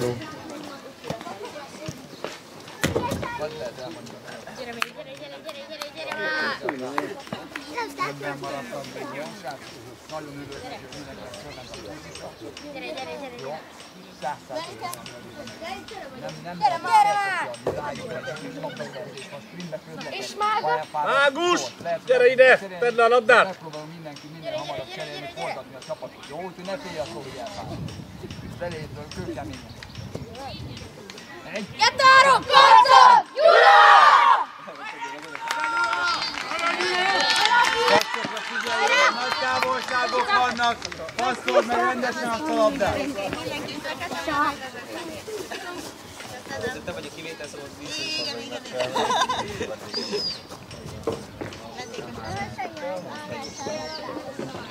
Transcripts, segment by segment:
Jó, gyere! Gyere gyere, gyere, gyere, gyere, már! Ebben maradtam még, jó? Srácok, nagyon örülök, hogy mindenkinek fölment a. Gyere, gyere, gyere, gyere! Száz százalékban Nem, nem Gyere, közlekedni. És már- Águs! Gyere hogy ide, tedd le a labdát! Megpróbálom mindenki minél Gyere, hamarabb gyere, cserélni, gyere, gyere. forgatni a csapatot. Jó, úgyhogy ne félj attól, hogy elfáll. Belétől kőkeményen. Egy. Játárok! Karcol! Gyula! Nagy távolságok vannak. Passzold meg rendesen azt a labdát. Te vagy a kivétel, szóval biztos, hogy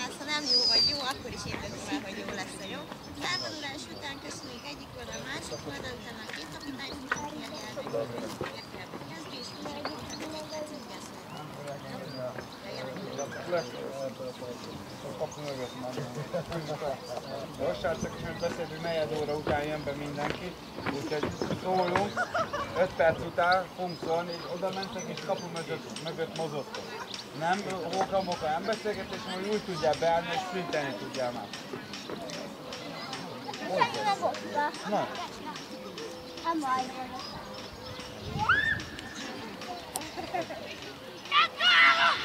Ez, ha nem jó vagy jó, akkor is érted már, hogy jó lesz a jó. Felvonulás után köszönjük egyik oldal, másik oldal, utána a két kapitány tudnak ilyen elvenni. Kezdő is Kapu mögött már. Jó, srácok, és most beszéltünk, negyed óra után jön be mindenki, úgyhogy szólunk, 5 perc után fogunk szólni, így oda mentek és kapu mögött, mögött mozogtok. Nem, hóka-moka nem beszélgetés, hogy úgy tudjál beállni, és sprintelni tudjál már. Na,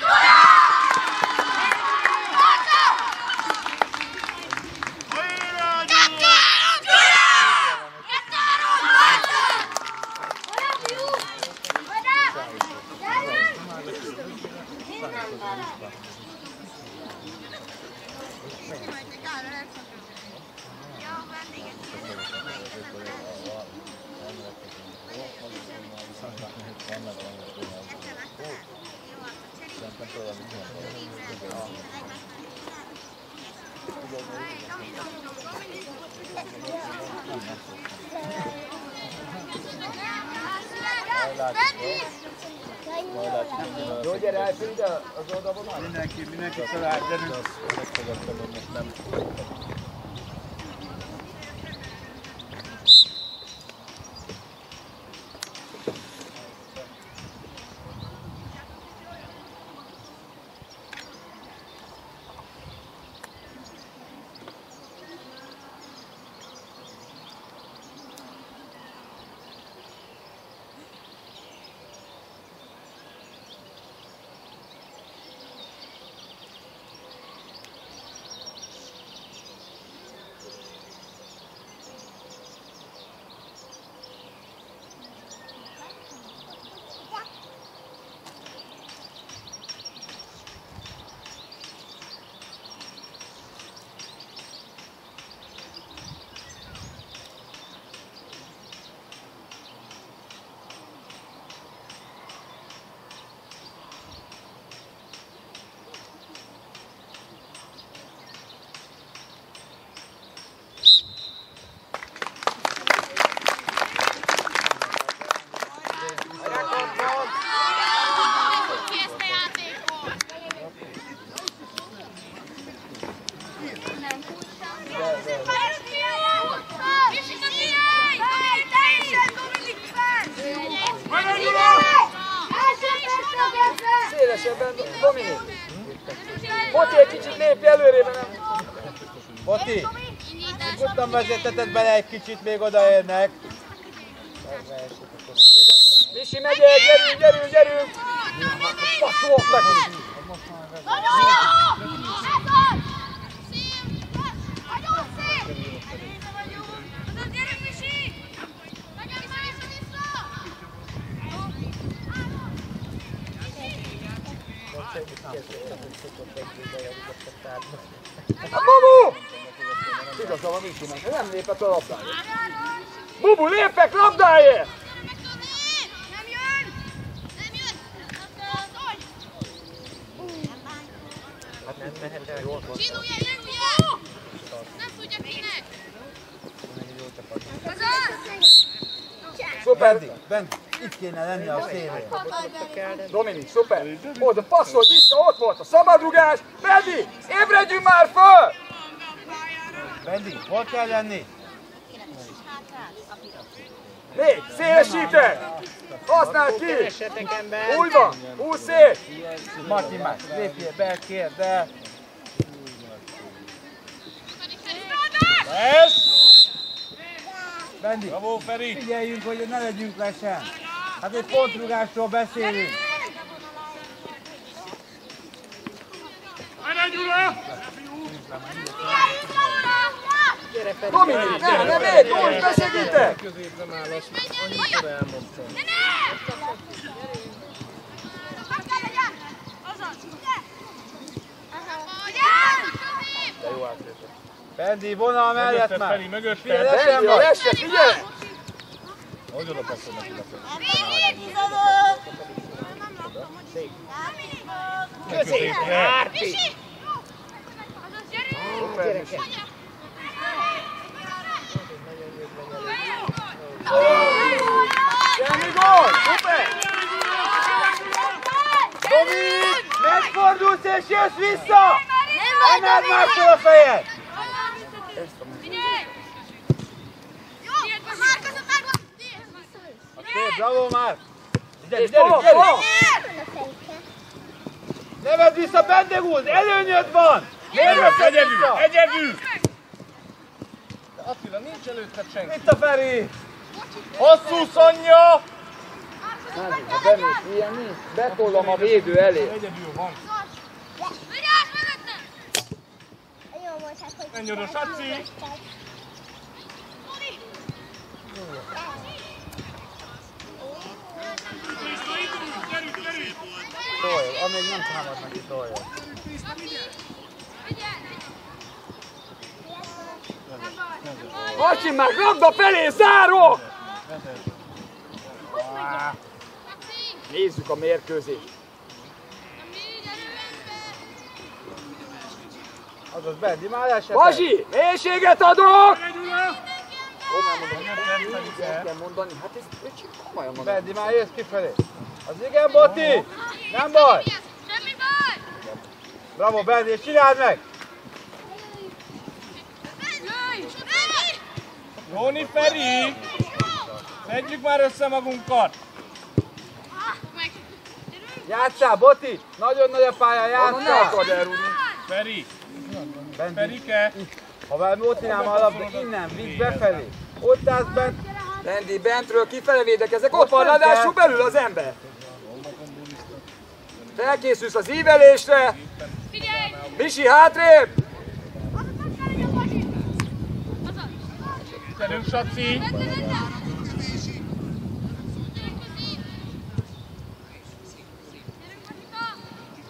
jó, Szélesebben, Dominik. Boti, egy kicsit lépj előrébe, nem? Boti, nyugodtan vezeteted bele egy kicsit, még odaérnek. Misi megy el, gyerünk, gyerünk, gyerünk! Passzolok neki! A Bubu! Igaza van Misinek, nem lépett a labdáért. Bubu, lépek labdáért! Nem jön! Nem jön! Csinálja, jöjjön! Nem tudja kinek! Szuper! Bendi, Bendi, itt kéne lenni a szélén. Dominik, szuper! Oda passzol vissza, ott volt a szabadrugás! Bendi, ébredjünk már föl! Bendi, hol kell lenni? Még, szélesítek! Használd ki! Keressetek ember! Úgy van, húsz szét! Martin már, lépjél be, kérd el. Ez! Bendi, Bravo, Feri! figyeljünk, hogy ne legyünk lesen. Hát egy pontrugásról beszélünk. Menj, Gyula! Dominik, ne, ne, még, úgy besegítek! Középre áll, azt annyiszor elmondtam. Bendi, vonal mellett már. Feri, mögötted! Félesen Bendi, a vagy. lesse, figyelj! Hogy oda passzol neki lefelé? Középre! Árpi! Semmi gól! Szuper! Dominik, megfordulsz és jössz vissza! Emeld máshol a fejed! Szép, bravo már! Gyere, gyere, gyere! hol? Neved vissza, Bendegúz, előnyöd van! Miért Egyedül, egyedül! Attila, nincs előtted senki. Itt a Feri! Hosszú Szonya! Ha bemész, ilyen nincs. Betollom a védő elé. Egyedül van. Menj oda, Saci! Tolj, amíg nem támad neki tolja. Hacsi már, labda felé, záró! Nézzük a mérkőzést. Azaz Bendi, már esett. Bazsi, mélységet adok! Mögötted, El kell mondani, hát ez öcsi, komolyan mondom. Bendi, már jössz kifelé. Az igen, Boti! Nem baj! Bravo, Bendi, és csináld meg! Jóni Feri! Szedjük már össze magunkat! Játsszál, Boti! Nagyon nagy a pálya, Onnan elrúgni. Feri! Ferike! Ha valami ott csinálom a labda, innen, vidd befelé. Ott állsz bent, Bendi, bentről kifele védekezek, ott van ráadásul belül az ember. Felkészülsz az ívelésre. Misi, hátrébb! Gyerünk, Saci!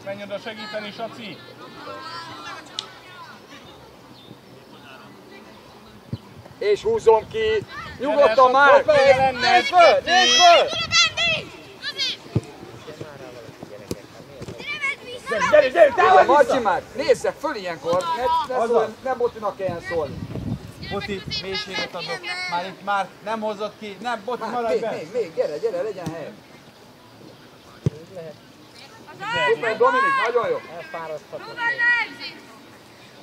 Menj oda segíteni, Saci! És húzom ki. Nyugodtan már! Gyere, nézd föl, nézd föl! Gyere, gyere, távolj Marci már, nézzek föl ilyenkor, ne, ne, szólj, ne Botinak kelljen szólni. Boti, mélységet adok. Már itt már nem hozott ki. Nem, Boti, Már, maradj még, be. még, még, gyere, gyere, legyen hely. Szuper, Dominik, nagyon jó.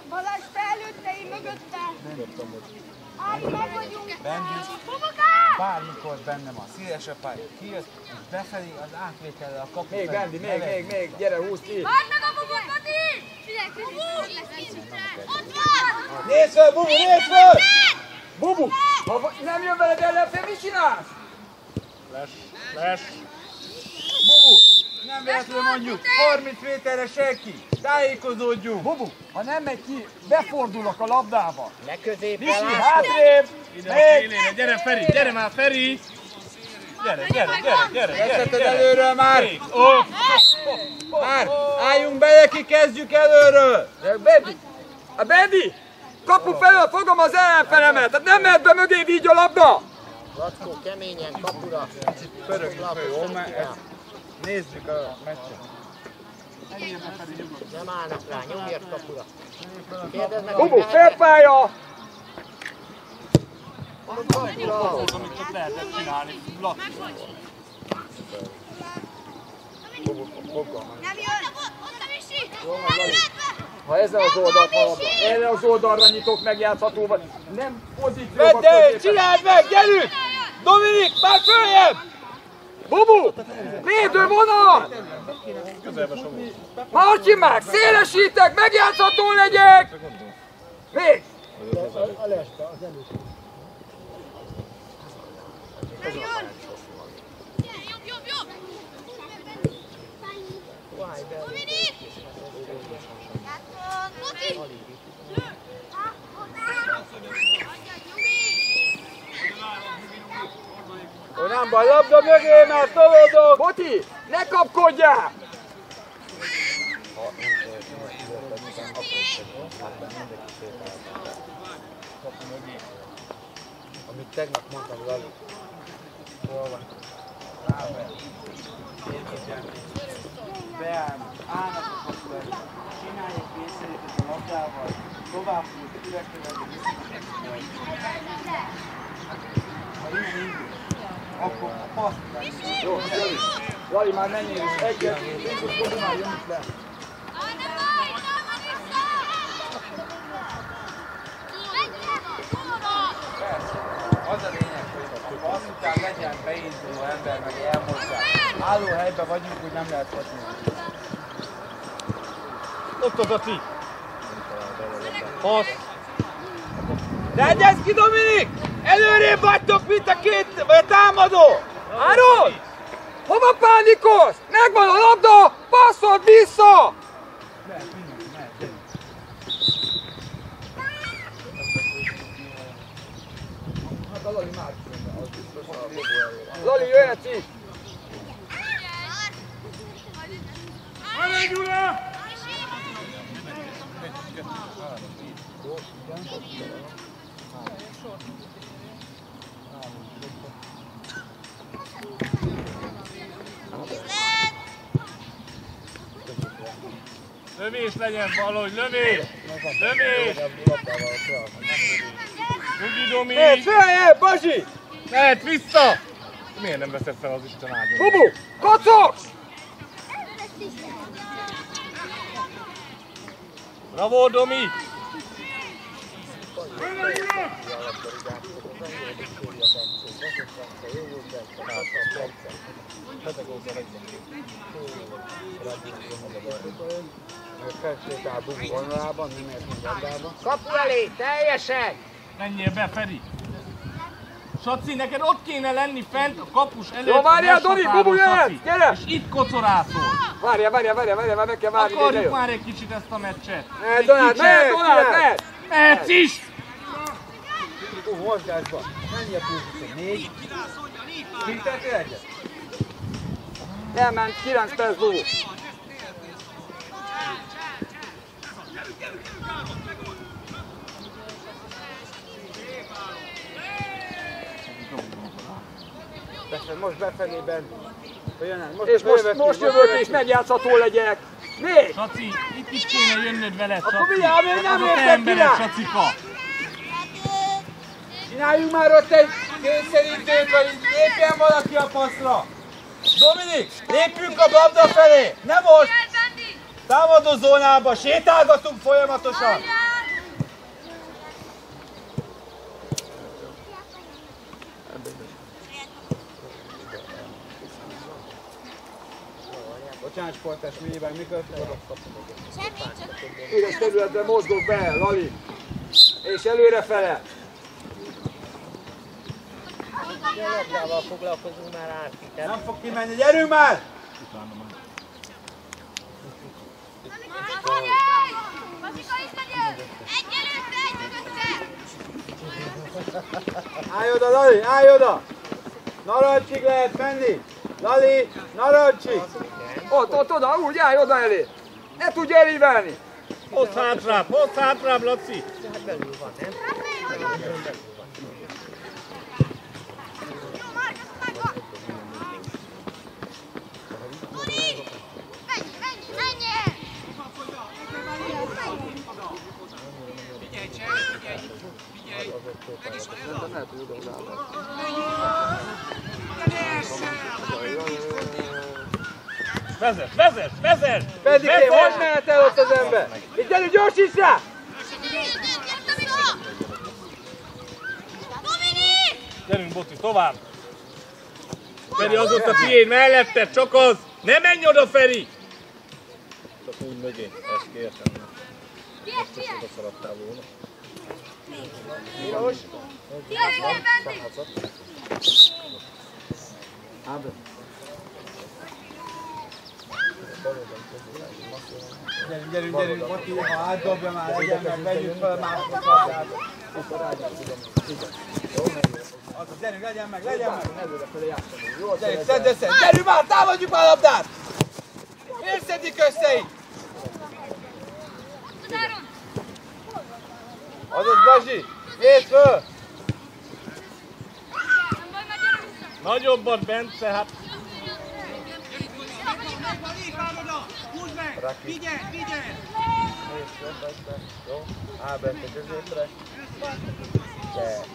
Balázs felőtte, én mögötte. Ági, meg vagyunk. Bendi, bármikor benne van, szélesebb pálya, kijössz, és befelé az átvétel a kapu Még. Bendi, még, még, még, gyere, húzd ki. Add meg a bubot, Ott van! Nézd föl, Bubu, nézd föl! Bubu, ha nem jön veled ellenfél, mit csinálsz? Les, les! Bubu, nem véletlenül mondjuk, 30 méterre senki, tájékozódjunk. Bubu, ha nem megy ki, befordulok a labdába. Le középre, Misi, hátrébb! Ide a szélére, gyere Feri, gyere már Feri! Gyere, gyere, gyere, gyere, gyere, gyere! előről már! Már! Álljunk be neki, kezdjük előről! De Bendi, a Bendi, kapu felől fogom az ellenfelemet, tehát nem mehet be mögéd így a labda. Lackó, keményen, kapura! Föl, jó? Mert nézzük a meccset. Nem állnak rá, nyomjad kapura! Bubu, hogy mehet-e? félpálya! Kapura! Amit ott lehetett csinálni, Laci. Nem jön! Ott a Misi! Ha ezen az haladva, erre az oldalra nyitok megjátszható, vagy nem pozícióba Vedd el, csináld meg, gyerünk! Dominik, már följebb! Bubu! Védő vonal! Marcsi meg! Szélesítek! Megjátszható legyek! Még! Dominik! Muti! Nem baj, labda mögé, már tolódok! Boti! Ne kapkodjál! Amit tegnap mondtam, Lali. Hol van? Beállnak, állnak a kapulába, csinálják kényszerített a labdával, tovább fut, üvegkövető, Ha innen indul, akkor a paszt Jó, Lali, Lali már menjél is. Egyet, Jézus, Bobi már jön is le. Arra baj, innen vissza! Menjél! Hol van? Persze, az a lényeg, hogy a passz után legyen beinduló ember, meg elmozdák. Álló helyben vagyunk, hogy nem lehet hatni. Ott az a ti. Passz. Tegyezd ki, Dominik! Előrébb vagytok, mint a két vagy a támadó! Áron! Hova pánikolsz? Megvan a labda! Passzold vissza! Hát a Lali már jön, az biztos a Bobo elé. Lali, jöhetsz is! Lövés legyen valahogy, lövés! Lövés! Nyugi Domi! Mehet följebb, Bazsi! Mehet vissza! Miért nem veszed fel az Isten áldjon? Bubu! Kocogsz! Bravo, Domi! Felsétál Bubu vonalában, nem ért meg labdában. Kapu elé, teljesen! Menjél be, Feri! Saci, neked ott kéne lenni fent a kapus előtt. Jó, várjál, meccshatáron, Bubu jöhet, gyere! És itt kocorászol. Várjál, várjál, várjál, várjál, várjál, meg kell várni, Akarjuk már egy kicsit ezt a meccset. Mehet, Donát, mehet, Donát, mehet! Mehetsz is! Mozgásba. Mennyi a pulzus? Négy? Kintető egyet? Elment, 9 perc. Persze, most befelében. Most És most, most jövök és megjátszható legyek. Még! Saci, itt is kéne jönnöd veled, Saci. Akkor vigyázz, még nem értek. Sacika. Csináljunk már ott egy kényszerítőt, vagy lépjen valaki a passzra! Dominik, lépjünk a labda felé! Nem most! Támadó zónába, sétálgatunk folyamatosan! Bocsánat, sportás műjében, mikor Semmi, csak Üres területben mozgok be, Lali. És előrefele. Nem fog kimenni, gyerünk már! Masika is legyen! Egy előtte, egy mögötte! Állj oda, Lali, állj oda! Narancsig lehet menni! Lali, narancsig! Ott, ott, oda, úgy állj oda elé. Ne tudj elévelni. Hozz hátrább, hozz hátrább, Laci. Dori! Vezess, vezess, vezess! Pedikém, Vezess! hogy mehet el ott az ember? Itt gyerünk, gyorsíts rá! Gyerünk, Boti, tovább! Feri, az ott a tiéd mellette, csak az! Ne menj oda, Feri! Siess, siess! Siess, Bendi! Gyerünk, gyerünk, gyerünk, Mati, ha átdobja már, legyen meg, vegyük fel a másik padját. Az, gyerünk, legyen meg, legyen meg! Gyerünk, szedd össze! Gyerünk már, támadjuk már a labdát! Miért szedik össze így? Azaz, Bazsi, nézd föl! Nem baj, már gyere vissza! Nagyobbat, Bence, hát Jó, Ábert a középre. De,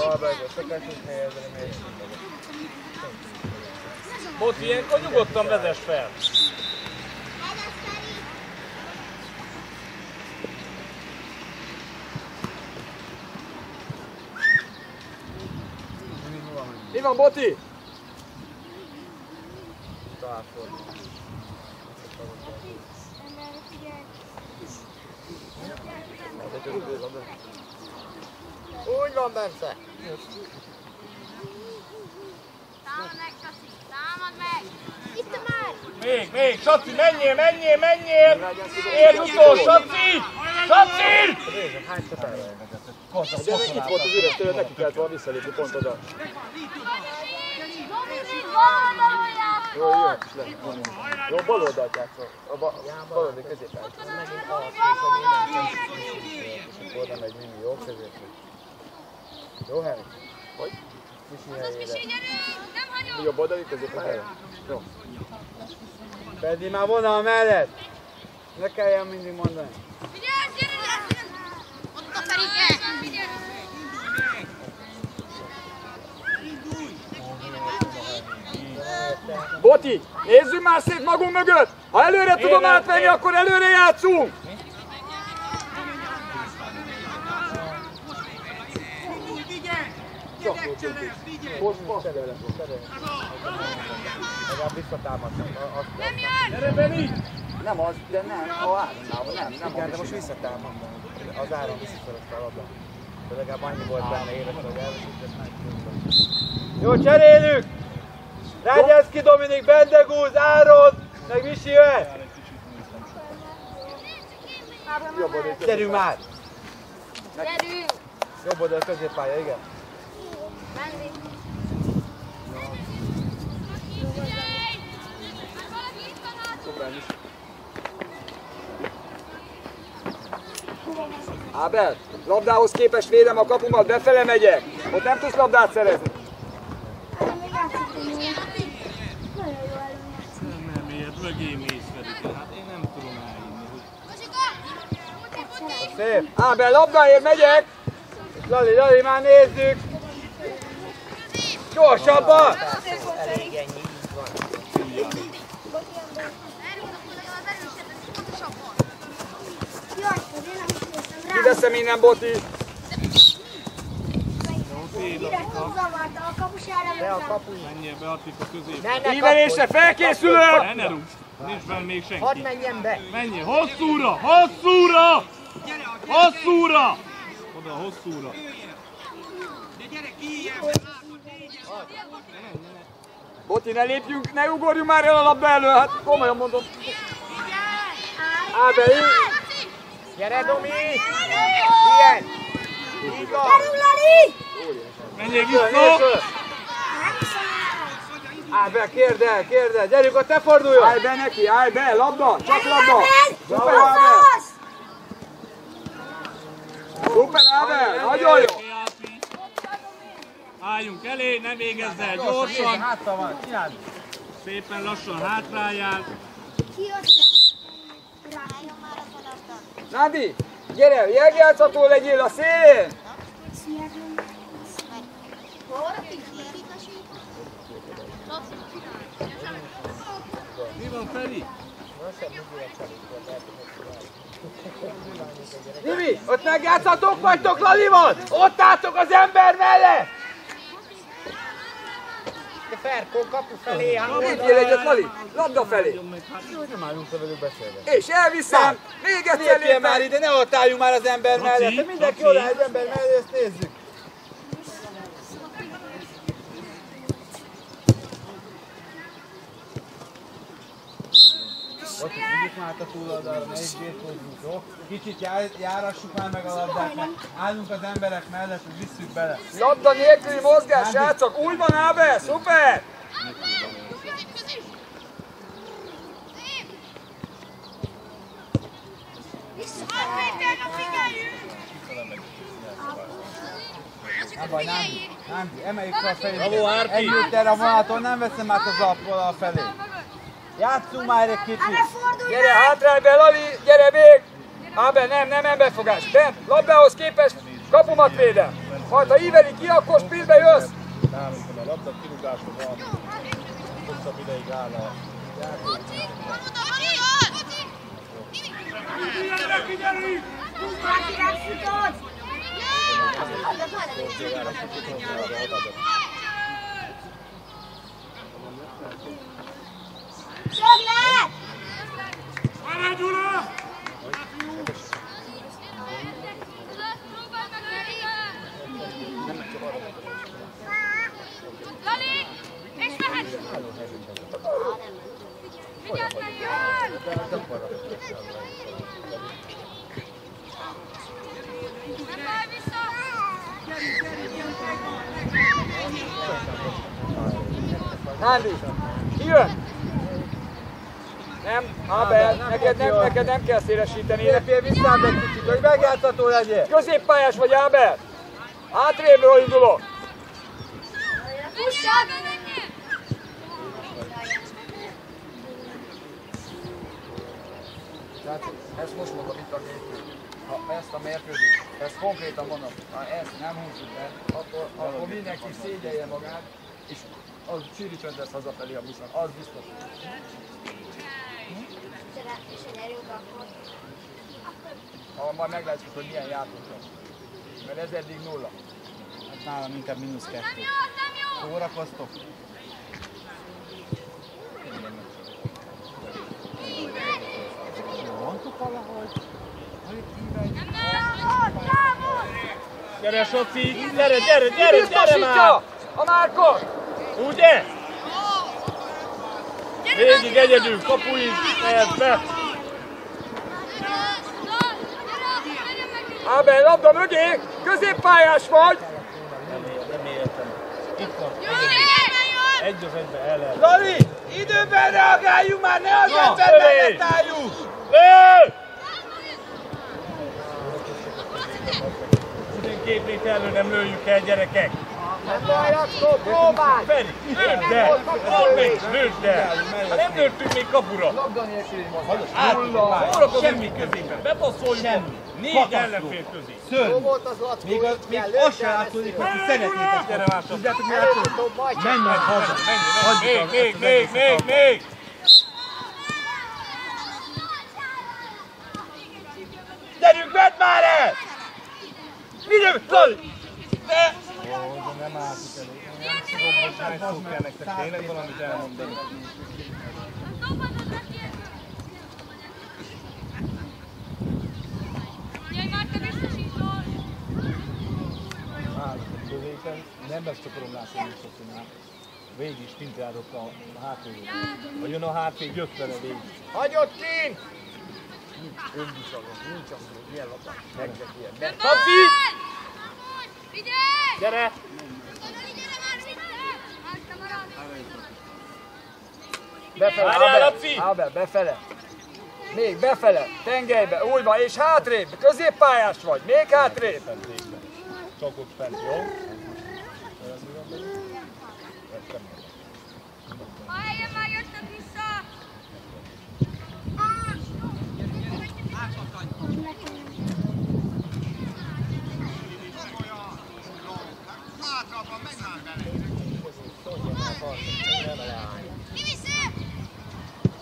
balba, összekesünk helyezni, még. Boti, ilyenkor nyugodtan vezess fel. Mi van, Boti? Úgy van, Bence! Támad meg, Saci! Támad meg! Itt már! Még, még, Saci, menjél, menjél, menjél! Érj utol, Saci! Saci! Ugye itt volt az üres tőle, neki kellett volna visszalépni pont oda. Jó, jó, játszol! is le. Jó, bal oldalt játszol. A ba, bal oldali középen. Oda megy Mimi, jó középre. Jó hely? Hogy? Misi helyére. Gyerünk! Nem hagyom! Jobb oldali középen helyre. Jó. Pedig már vonal mellett! Ne kelljen mindig mondani. Vigyázz, gyere! Boti, nézzünk már szét magunk mögött! Ha előre tudom átvenni, akkor előre játszunk! Nem jön! Gyere, Beni! Nem az, de nem, a Áronnál, nem, nem igen, de most visszatámadnak. Az áron visszaszerezte a labdát. De legalább annyi volt benne éves, hogy elveszített meg. Jó, cserélünk! Rágyeszki Dominik, Bendegúz, Áron, meg Misi jöhet! Gyerünk már! Gyerünk! Jobb oldal középpálya, igen. Menni! Valaki itt van hátul! Ábel, labdához képest védem a kapumat, befele megyek. Ott nem tudsz labdát szerezni. Nem, miért mögé mész, Feri? Hát én nem tudom elhinni, hogy... Szép! Ábel, labdáért megyek. Lali, Lali, már nézzük! Gyorsabban! Elég ennyi, így van. Kiveszem innen, Boti. De a kapu Menjél be, Attika közé. Ívelésre felkészülök. Ne, ne rúgd! Nincs benne még senki. Hadd menjen be! Menjél, hosszúra, hosszúra! Hosszúra! Oda, hosszúra. Boti, ne lépjünk, ne ugorjunk már el a labda elől, hát komolyan mondom. Ábel, így. Gyere, Domi! Ilyen! Így van! Menjél vissza! föl! Ábel, kérd el, kérd el! Gyerünk, ott te forduljon! Állj be neki, állj be, labda, csak labda. Szuper, Ábel. Szuper, Ábel, nagyon jó. Álljunk elé, ne végezz el Gyorsan, szépen lassan hátráljál. A Nádi, gyere, jegjátszható legyél a szélén. Mi van Feri? Imi, ott megjátszhatók vagytok Lalival? Ott álltok az ember mellett! Ferkó kapu felé, hát Lépjél egyet, Lali! Labda felé! nem állunk velük beszélni. És elviszem! Még egyszer lépve! már ide, ne ott álljunk már az ember mellett. Mindenki oda egy ember mellett, ezt nézzük. Ott vigyük már át a túloldalra, ne is birkózzunk, jó? Kicsit jár, járassuk már meg a labdát, mert állunk az emberek mellett, hogy visszük bele. Labda nélküli mozgás, srácok! Úgy van, Ábel! Szuper! Nem baj, Nándi, Nándi, emeljük fel a Árpi! Együtt erre a vonaton, nem veszem át az alapból a felé. Játszunk már egy kicsit. Gyere, hátrány be, Lali! Gyere még! Ábel, nem, nem emberfogás. Bent, labdához képest kapumat védem. Majd ha íveli ki, akkor spillbe jössz. Nálunk van a labda, kirúgásra van. Hosszabb ideig áll a Lali! És mehet! Vigyázz meg, jön! Nem Ábel, neked nem, neked nem kell szélesíteni. Lépjél vissza egy kicsit, hogy megjátszható legyél. Középpályás vagy, Ábel? Hátrébről indulok. Menjél, Srácok, ezt most mondom itt a nélkül. Ha ezt a mérkőzést, ezt konkrétan mondom, ha ezt nem húzzuk be, akkor, akkor mindenki szégyelje magát, és az csönd lesz hazafelé a buszon, az biztos. Ha majd meglátjuk, hogy milyen játék lesz. Mert ez eddig nulla. Hát nálam inkább mínusz kettő. Nem jó, nem jó! Szórakoztok? Valahogy, hogy hívegy, Gyere, Soci! Gyere, gyere, gyere, gyere már! Biztosítja a Márkot! Ugye? Végig egyedül, kapuig mehet be. Ábel, labda mögé, középpályás vagy! Nem értem. Itt van, egy az egybe el lehet. Lali, időben reagáljunk már, ne az Na, ember fölé! mellett álljunk. Lő! 12 méterről nem lőjük el, gyerekek. Nem baj, akkor próbálj! Feri, lőd! Mondd meg, lőd el! Hát nem lőttünk még kapura. labda nélküli mozgás. Át, szórakozunk mi középen, bepasszoljuk Semmi. négy ellenfél közé. Szörny. Még, a, még látszódik, hogy szeretnétek. Tudjátok, mi látszódik? Menj meg haza. Menj, menj, még, még, még! Gyerünk, vedd már el! Mindjárt, Lali! Ne! Nem álltuk. Nem szó kell nektek, tényleg valamit elmondani. Állok a középen, nem ezt akarom látni, hogy Socinál. Végig is pintrálok a hátvédőt. Ha jön a hátvéd, jött vele végig. Hagyod kint! Nem Papi! Figyelj! Gyere! Gyere már, figyelj! Hát, te marad! Befele, Ábel! Ábel, befele. Még befele, tengelybe, úgy van, és hátrébb, középpályás vagy, még hátrébb. Csak ott fent, jó? A helyen már jöttek vissza!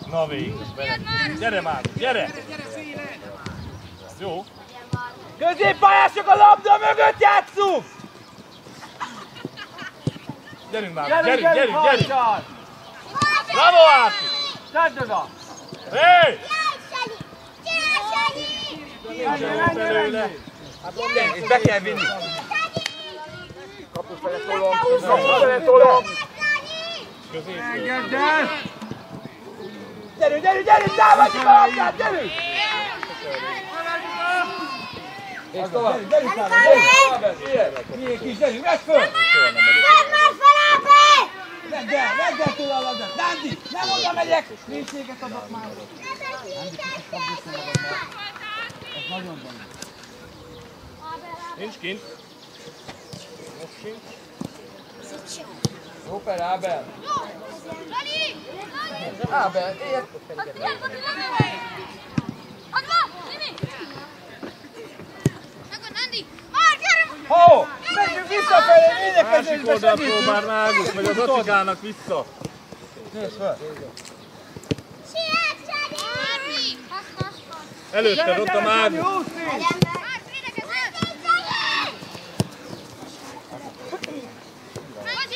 Na végig. Gyere már, gyere! Jó. Középpályások a labda mögött játszunk! Gyerünk már, gyerünk, gyerünk, gyerünk! Hajcsal! Bravo, Áki! Tedd oda! Hé! Menjél, menjél, menjél! Itt be kell vinni. Kapu fele tolom. Kapu fele tolom. Engedd el! Gyerünk, gyerünk, gyerünk! Támadjuk a labdát, gyerünk! És tovább. Gyerünk már, gyerünk! Ilyen. Miénk is, gyerünk, vedd föl! Vedd el, vedd el tőle a labdát! Dándi, nem oda megyek! Mélységet adok már! Dándi, kicsit fog vissza magad, mert ez nagyon van. Nincs kint. Most sincs. Szuper, Ábel. Ábel, ért. Ho! Menjünk visszafelé, Másik védekezésbe oldal segítünk! próbál Mágus, vagy az Attikának vissza. Nézd fel! Előtted ott a Mágus.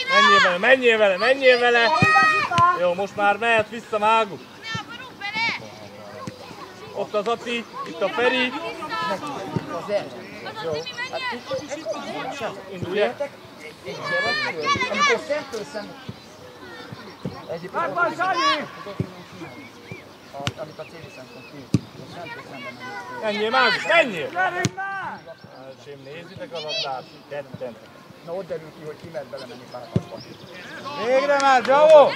Menjél vele, menjél vele, menjél vele! Jó, most már mehet vissza Mágus. Ott az Ati, itt a Feri. Indulj. Amikor szemtől szem... Egyébként... Amit a céli szemtől ki. Szemtől szemben nem Menjél Mágus, menjél! Gyerünk már! Elsőm, nézitek a labdát. Ketten. Na ott derül ki, hogy ki mert belemenni Karakaszba. Végre már, Bravo!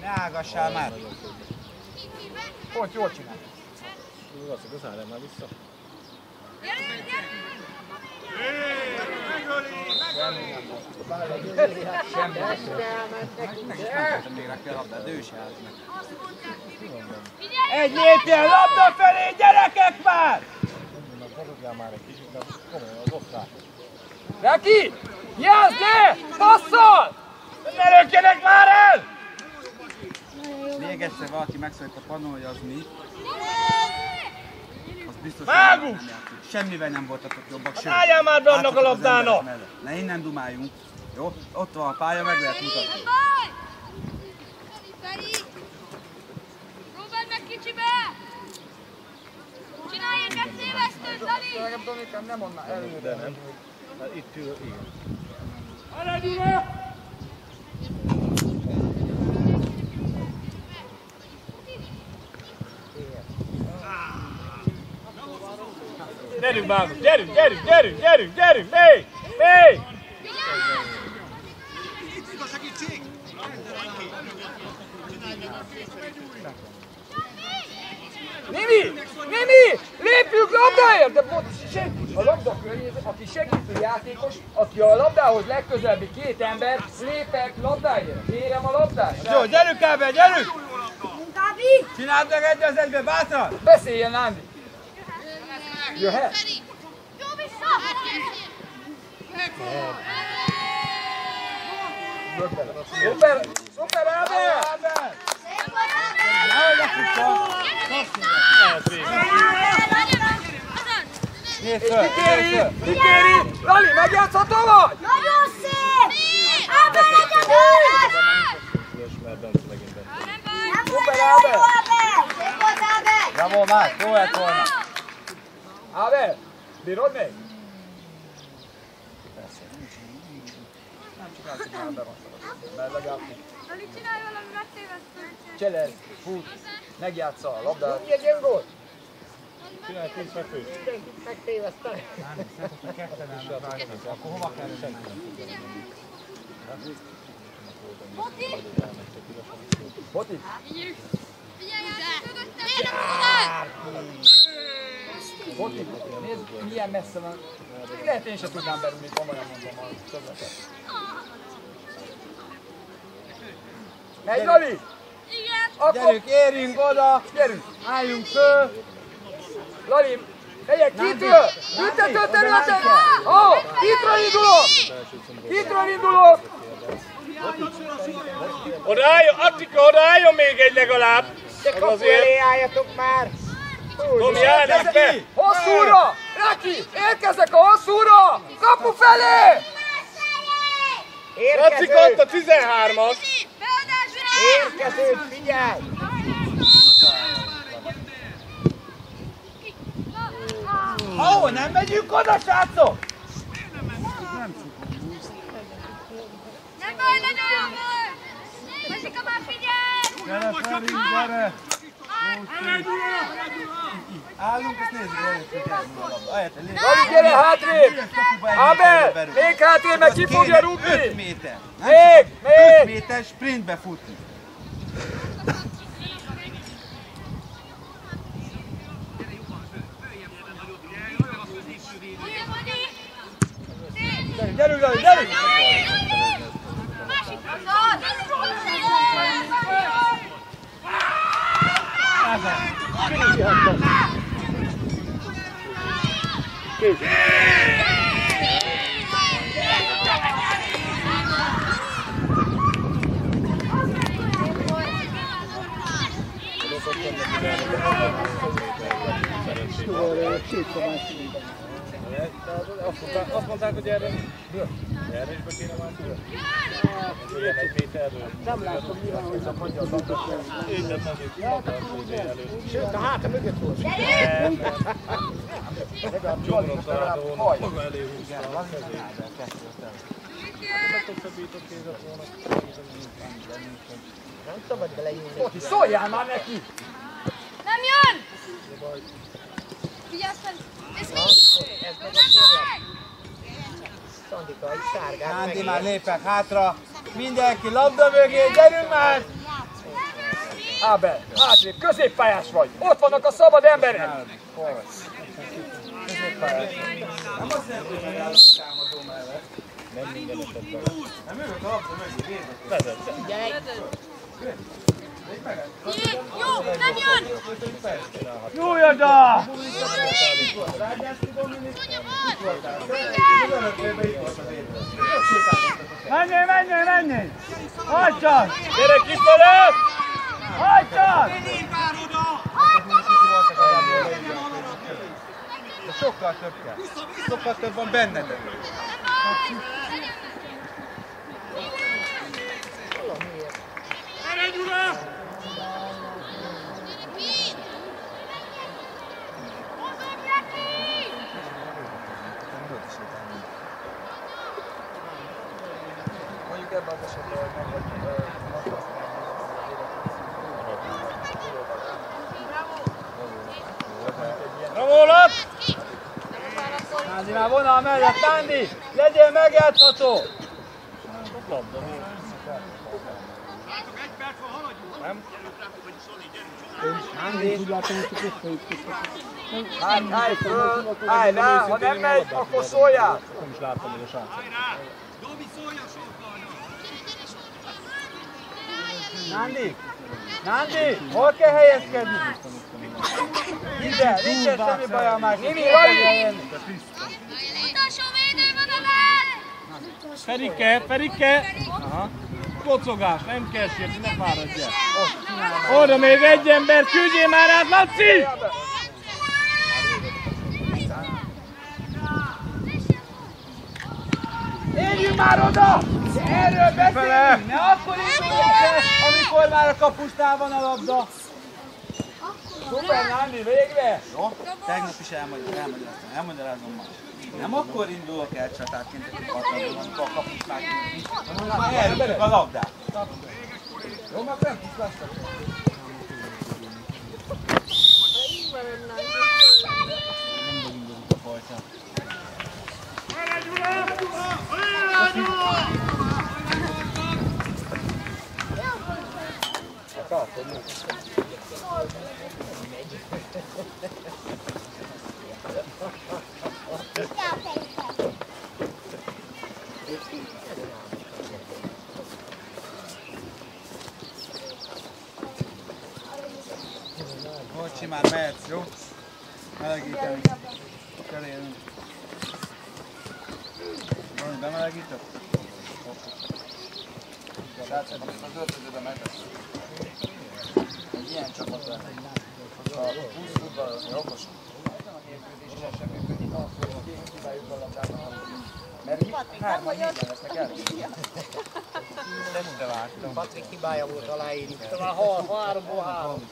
Ne ágassál már! Pont jól csinál. Igazok, az állj már vissza. Semmi nem történt. még rá kell labdát, de ő se állt meg. Egy lépjen labda felé, gyerekek már! Az. Raki! Jelzd le! Passzol! Ne lökjenek már el! Még egyszer valaki megszólít a panoljazni, az biztos, Mágus! Semmivel nem voltatok jobbak, sőt. Álljál már be annak a labdának! Ne innen dumáljunk. Jó? Ott van a pálya, meg lehet mutatni. Próbáld meg kicsibe! Csinálj egy megtévesztőt, Dani! Nekem Donikám nem onnan előre. De nem. Hát itt ül, igen. Gyerünk Mágus, gyerünk, gyerünk, gyerünk, gyerünk, gyerünk, még, még! Nimi! Nimi! Lépjünk labdáért! De seg- a labda környezet, aki segítő játékos, aki a labdához legközelebbi két ember, lépek labdáért. Kérem a labdát. Jó, gyerünk Ábel, gyerünk! Csináld meg egy az egybe, bátran! Beszéljen, Nándi! Jöhet? Jó vissza! Szuper! Szuper, Ábel! Ábel! Szép vagy, Ábel! Nehogy a futball! Mehet végig. Nézd És föl, ki kéri? nézd föl! Ki kéri? Lali, megjátszható vagy? Nagyon szép! Ábel, legyen óra! Üres, mert Bence megint bent. Szuper, Ábel! Szép volt, Ábel! Bravo, már, jó lett volna! Ábel, bírod még? Nem csak hogy már be van szaladva, mert legalább Dani, csinálj valami megtévesztőt! Cselez, fut, megjátsza a labdát. Ilyen gól! Csinálj tíz fekvőt. ketten állnak rajta, akkor hova kell senki? Boti! Boti, Figyelj, mögöttem! Boti, nézd, milyen messze van. Még lehet én sem tudnám berúgni, komolyan mondom a közvetet. Megy, Lali! Igen! Akkor Gyerünk, érjünk oda! gyerünk! Álljunk föl! Lali, megyek kitől! Büntető területen! Ó, kitről indulok! Kitről indulok! Oda álljon, Attika, oda álljon még egy legalább! Az azért... álljatok már! Tomi, állnak be! Hosszúra! Raki, érkezek a hosszúra! Kapu felé! Laci ott a 13-as! Érkezőt figyelj! Ahol nem megyünk oda, srácok! Nem baj, nagyon jó volt! Masika már figyelj! Gyere, Feri, gyere! Állunk, és nézzük, hogy gyere hátrébb! berúg. még hátrébb, meg ki fogja rúgni! 5 méter. Nem Még, csak 5 még! méter sprintbe futni. Azt mondták, azt mondták hogy erre... Erre is be kéne már tudni. Ilyen egy méterről. Nem látom nyilván, hogy a magyar labda. Én nem azért Sőt, a háta mögött volt. Csomron találta volna, maga elé húzta a kezét. Meghosszabbított kézet volna. Totti, szóljál már neki! Nem jön! Vigyázz fel! Ez mi? Nándi már lépek hátra. Mindenki labda mögé, gyerünk már! Ábel, hátrébb, középpályás vagy! Ott vannak a szabad emberek! Nem azt jelenti, hogy megállok a támadó mellett. Nem minden esetben. Nem ülök a labda mögé. Vezet. Jó, nem jön! Nyúlj oda! Menjél, menjél, menjél! Hagyd csak! Gyere kifele! Hagyd csak! Sokkal több kell. Sokkal több van bennetek. Mondjuk ebben az esetben, hogy nem vagy Bravo, Lat! Nándi már vonal mellett, Nándi! Legyél megjátszható! Állj, állj föl, állj rá, ha nem megy, akkor szóljál! Nem is láttam, hogy a srác. Nándi! Nándi! Hol kell helyezkedni? Ide, nincs semmi baj a másik. Mimi, Lali! Utolsó védővonalán! Ferike, Ferike! Aha. Kocogás, nem kell sírni, ne fáradjál. Oda még egy ember, küldjél már át, Laci! Érjünk már oda! Erről beszélünk! Ne akkor induljunk el, amikor már a kapusnál van a labda. Szuper, Nándi, végre! Jó? Tegnap is elmagyar- elmagyaráztam, elmagyarázom ma. Nem akkor indulok el csatárként, hogy patlanom, amikor a hanem már elrögtük a labdát. Jó, mert nem tudsz lesz. Nem vagyunk a fajta. Bocsi, már mehetsz, jó? Melegíteni. Cserélünk. Valami bemelegített? Srácok, azt az öltözőben megveszünk. Egy ilyen csapat ellen. Ha 20 futballozni okosan. Ezen a mérkőzésen sem működik az, hogy két hibájuk a labdának. Mert mi hárman négyen lesznek el. Teste vágtam. Patrik hibája volt aláírni. Talán ha, háromból három.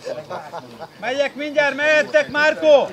Megyek mindjárt, mehettek, Márkó!